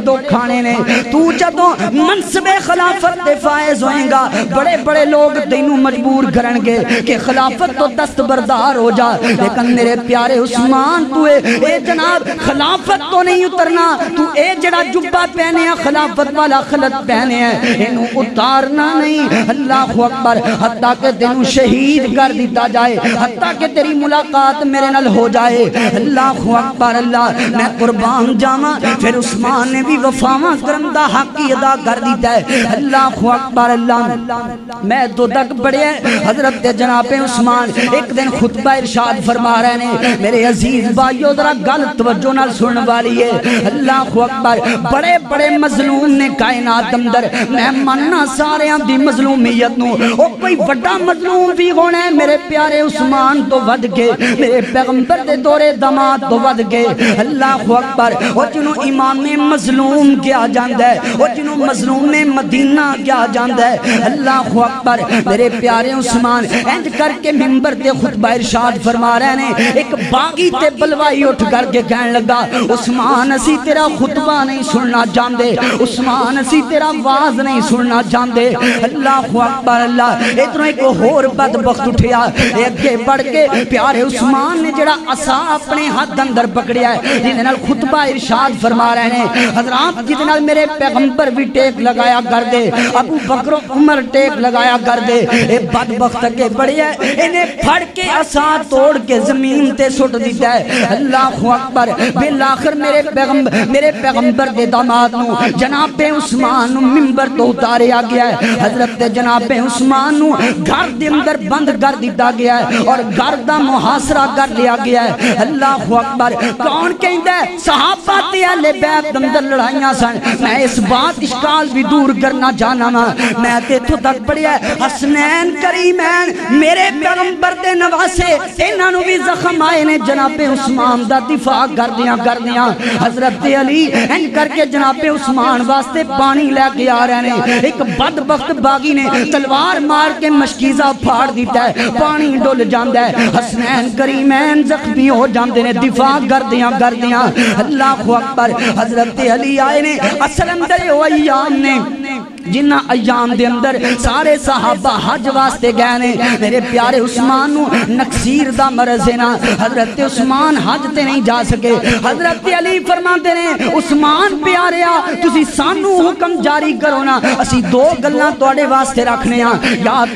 दुख आने ने। तू जदों मनसबे खिलाफत दे फायज होएगा, बड़े बड़े लोग तेनू मजबूर करनगे कि खिलाफत तो दस्तबरदार हो जा। लेकिन मेरे प्यारे उस्मान, तू ए जनाब, खिलाफत तो नहीं उतरना। तू ए जड़ा जुब्बा पहने खिलाफत वाला खलत पहने इनू उतारना नहीं। अल्लाह अकबर, हत्ता के तेनू शहीद कर दिता जाए। हत्ता के तेरी मुलाकात मेरे नाल हो जाए। अल्लाह अकबर, अल्लाह, मैं कुर्बान जावा। फिर उस्मान ने भी वफावा करम दा हक ही अदा कर दिता है। अल्लाह अकबर, अल्लाह। मैं तो तक पढ़े हज़रत जनाबे उस्मान। एक दिन खुतबा इरशाद फरमा रहे ने मेरे अज़ीज़ भाइयों, जरा गल तवज्जो नाल सुनने वाली है। अल्लाह अकबर, बड़े बड़े मजलूम ने कायनात अंदर। मैं मानना सारे दी मजलूमियत नु। ओ कोई बड़ा मजलूम भी होना है, मेरे प्यारे उस्मान तो वध के मेरे पैगंबर दे दौरे दमाद तो वध के अल्लाह अकबर, ओ जिन्हों इमाम मजलूम किया जाता है ओ जिन्हों मजलूम मदीना किया जाता है। अल्लाह अकबर, मेरे प्यारे उस्मान इंज करके मिंबर ते खुतबा इरशाद फरमा रहे ने एक बागी ते बलवाई उठ करके कहन लगा, उस्मान, असी तेरा खुतबा नहीं सुनना चाहते। उस्मान, असी तेरा वाज नहीं सुनना चाहते। अल्लाह अकबर, अल्लाह, इधरों एक होर बदबख्त उठिया। अगे बढ़ के प्यारे उस्मान ने जरा असा अपने हाथ अंदर पकड़िया है, जिन्हें खुतबा इरशाद फरमा रहे हैं। हजरात जिन्हें मेरे पैगंबर भी टेक लगाया कर दे। अबू बकरो उमर टेक लगाया कर दे। ए बदबख्त अगे बढ़िया, इन्हें फड़ के असा तोड़ के ज़मीन ते सुट दिता है। अल्लाह अकबर। बिल आखिर मेरे पैगंबर मेरे पैगंबर दे दामाद नु, जनाबे उस्मान नु मिंबर तो उतारिया गया है। हज़रत जनाबे उस्मान नु घर दे अंदर बंद कर दिता गया है और घर दा मुहासरा कर लिया गया है। अल्लाह अकबर। कौन कहंदा है? सहाबा ते अहले बैत अंदर लड़ाइयाँ सन। मैं इस बात इश्काल भी दूर करना चाहना वा। मैं ते इथों तक पढ़िया हसनैन करीमैन, मेरे पैगंबर दे नवासे, इन्हां नु भी जख्म आए ने जनाबे उस्मान दा दिफा करदियाँ करदियाँ हज़रत अली इंज करके जनाबे उस्मान वास्ते पानी लेके आ रहे ने। एक बदबख्त बागी ने तलवार मार के मशकीजा फाड़ दिता है, पानी डुल जाता है। हसनैन करीमैन जख्मी हो जाते ने दिफा करदियाँ करदियाँ अल्लाह अकबर हज़रत अली आए ने असल अंदर ने। जिन्हें अयाम के अंदर सारे साहबा हज वास्ते गए ने। मेरे प्यारे उस्मान नकसीर का मरज है ना। हज़रत उस्मान हज ते नहीं जा सके। हज़रत अली फरमाते ने, उस्मान प्यारे तुसी सानू हुक्म जारी करो ना। असी दो गल्ला थोड़े वास्ते रखने या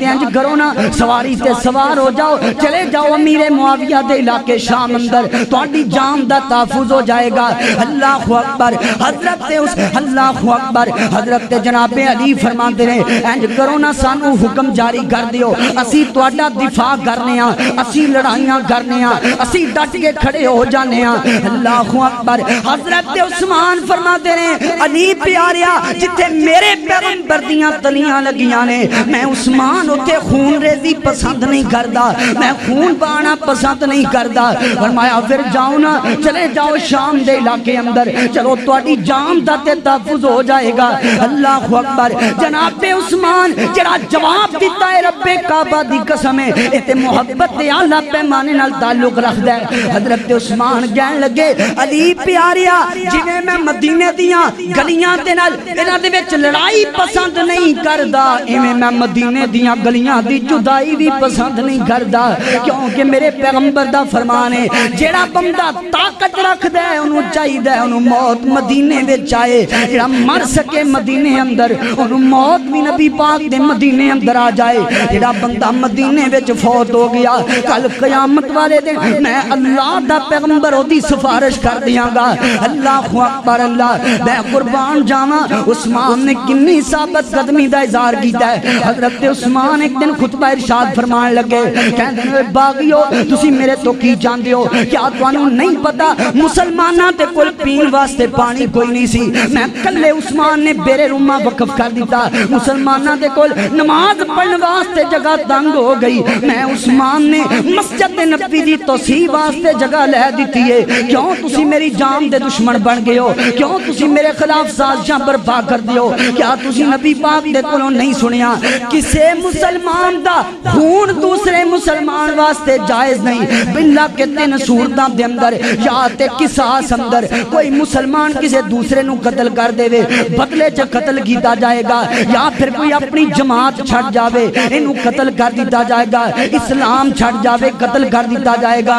इंज करो ना, सवारी ते सवार हो जाओ। चले जाओ अमीरे मुआविया के इलाके शाम अंदर। थोड़ी जान का तहफुज हो जाएगा। अल्लाह अकबर, हज़रत उस, अल्लाह अकबर, हज़रत जनाबे अली नबी फरमाते ने, इंज करो ना सानू हुक्म जारी कर दियो। असी तुहाडा दिफा करने आ, असी लड़ाइयाँ करने आ, असी डट के खड़े हो जाने आ। अल्लाहू अकबर। हज़रत उस्मान फरमाते ने, अली प्यारिया जिथे मेरे पैगंबर दियाँ तलियाँ लगियाँ ने, मैं उस्मान उथे खून रेजी पसंद नहीं करता मैं खून पाना पसंद नहीं करता फरमाया, फिर जाओ ना, चले जाओ शाम के इलाके अंदर। चलो थोड़ी जान का तहफुज हो जाएगा। अल्लाह अकबर। अकबर जनाबे उस्मान, जरा जवाब दिता है रबे काबा दी कसम है। इतने मुहब्बत आला पैमाने नाल ताल्लुक रखदा है। हज़रत उस्मान कहन लगे, अली प्यारिया जिवें मैं मदीने दिया गलियाँ दे नाल इना दे विच लड़ाई पसंद नहीं करदा, इवें मैं मदीने दिया गलियाँ दी जुदाई भी पसंद नहीं करदा। क्योंकि मेरे पैगंबर दा फरमान है, जेड़ा बंदा ताकत रखदा है उनु चाहिदा है उनु मौत मदीने विच आए। जेड़ा मर सके मदीने अंदर और मौत भी नबी पाक दे मदीने अंदर आ जाए। जेड़ा बंदा मदीने विच फौत हो गया, कल कयामत वाले दिन मैं अल्लाह दा पैगंबर ओदी सिफारिश कर दियांगा। अल्लाह अकबर, अल्लाह, मैं कुर्बान जावा। उस्मान ने कितनी साबत कदमी दा इजहार कीता है। हज़रत उस्मान एक दिन खुतबा इरशाद फरमान लगे, कहंदे बागियो, तुसी मेरे तो की जानदे हो? क्या तुहानू नहीं पता? मुसलमाना ते कोल पीन वास्ते पानी कोई नहीं सी। मैं कल्ले उस्मान ने बेरे रूमा वकफ कर दिता। मुसलमानों के कोल नमाज़ पढ़ने वास्ते जगह तंग हो गई। मैं उस्मान ने मस्जिद नबी की तोसी वास्ते जगह लै दी है। क्यों तुम मेरी जान के दुश्मन बन गए हो? क्यों तुम मेरे खिलाफ साजिशा बर्पा कर दौ क्या तुम नबी पाप के को नहीं सुनिया किसी मुसलमान का खून दूसरे मुसलमान वास्ते जायज़ नहीं। बिल्ला के तीन सूरत के अंदर या तो किसास अंदर कोई मुसलमान किसी दूसरे को कतल कर दे बदले च कतल किया जाए। जाएगा। या फिर कोई अपनी जमात छड़ जावे इनू कतल कर दिया जाएगा इस्लाम छड़ जावे कतल कर दिया जाएगा।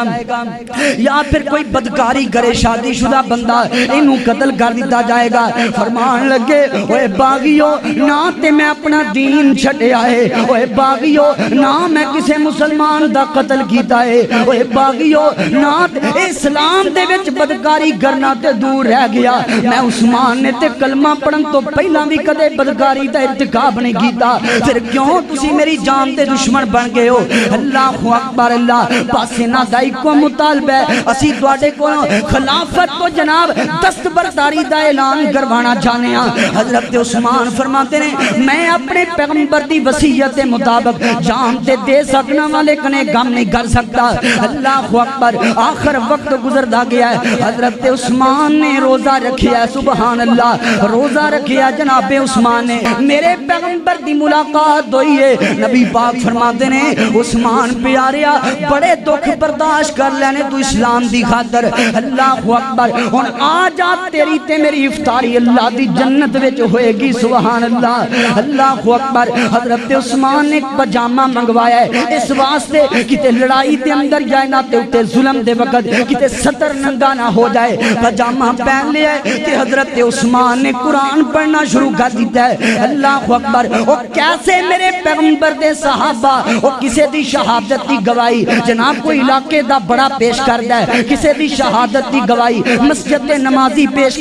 या फिर कोई बदकारी करे शादीशुदा बंदा इनू कतल कर दिया जाएगा। फरमान लगे ओए बागियो ना ते मैं अपना दीन छड़या है। ओए बागियो ना मैं किसी मुसलमान का कतल किया है। ओए बागियो ना इस्लाम दे विच बदकारी करना ते दूर रह गया। मैं उस्मान ने ते कलमा पढ़न तो पहला भी कदे ਪੜਨ ਤੋਂ ਪਹਿਲਾਂ ਵੀ ਕਦੇ ਬਦਕਾਰੀ ਦਾ ਇਰਤਕਾਬ ਨਹੀਂ ਕੀਤਾ ਫਿਰ ਕਿਉਂ ਤੁਸੀਂ ਮੇਰੀ ਜਾਨ ਦੇ ਦੁਸ਼ਮਣ ਬਣ ਗਏ ਹੋ ਅੱਲਾਹੁ ਅਕਬਰ ਅੱਲਾਹ ਬਸ ਇਹਨਾਂ ਦਾ ਇੱਕੋ ਮੁਤਾਲਬਾ ਹੈ ਅਸੀਂ ਤੁਹਾਡੇ ਕੋਲੋਂ ਖਿਲਾਫਤ ਤੋਂ ਜਨਾਬ ਦਸਤਬਰਦਾਰੀ ਦਾ ਐਲਾਨ ਕਰਵਾਉਣਾ ਚਾਹੁੰਦੇ ਹਾਂ हजरत उस्मान फरमाते ने मैं अपने पैगंबर की वसीयत के मुताबिक जान ते दे सकना वाले कने गम नहीं कर सकता अल्लाह अकबर आखिर वक्त गुजरता गया है हजरत उस्मान ने रोजा रखिया सुबहान अल्लाह रोजा रखिया जनाबे उस्मान उस्मान है। मेरे पैगंबर की मुलाकात हुई है। नबी पाक फरमाते ने, उस्मान प्यारिया, बड़े दुख बर्दाश्त कर लेने तू इस्लाम की खातर। अल्लाह अकबर हूँ आ जा तेरी ते मेरी इफ्तारी। अल्लाह की जन्नत में होएगी सुबहान अल्लाह अल्लाह अकबर, हज़रत उस्मान ने पजामा मंगवाया है। इस वास्ते कि लड़ाई के अंदर जाए ना तो उत्ते जुलम के वक्त कि सतर नंगा ना हो जाए। पजामा पहन लिया कि हज़रत उस्मान ने कुरान पढ़ना शुरू कर दिता है। अल्लाह अकबर। कैसे मेरे पैगंबर दे सहाबा किसी शहादत की गवाही? जनाब, कोई इलाके बड़ा पेश है। किसी शहादत की गवाही? मस्जिद नमाजी पेश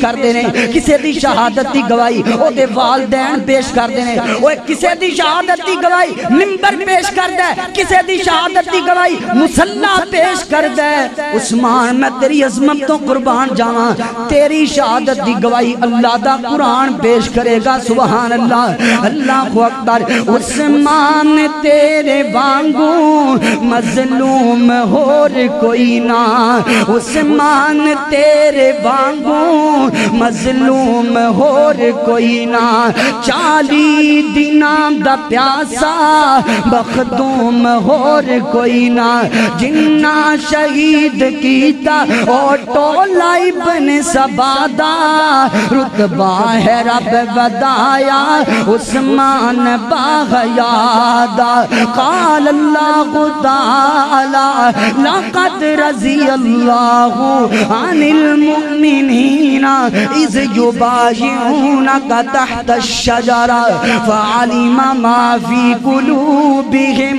किसी शहादत गवाही? पेश किसी शहादत गवाही? पेश है। किसी शहादत गवाही? मुसला पेश करता है। उस्मान, मैं तेरी अजमत तो कुर्बान जावा। तेरी शहादत की गवाही अल्लाह कुरान पेश करेगा सुबहान अल्लाह अल्लाह अकबर। उस्मान तेरे वांगू मजलूम होर कोई ना। उस्मान तेरे वांगू मजलूम होर कोई ना। चाली दिना द प्यासा बखदूम होर कोई ना। जिन्ना शहीद कीता और टोला सबादा। रुतबा है रब बदा बदाया उस्मान बाहयादा काल अल्लाह ताला लक़द रज़ी अल्लाह अनिल मुमिनीना इज़ युबायिऊनका तहत अश-शजरा फअलिम मा फी कुलूबिहिम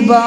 দিবা